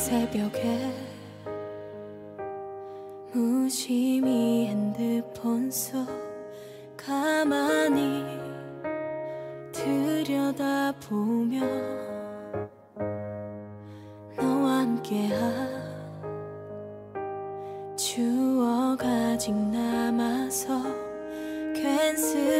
새벽에 무심히 핸드폰 속 가만히 들여다보며 너와 함께한 추억 아직 남아서 괜스러워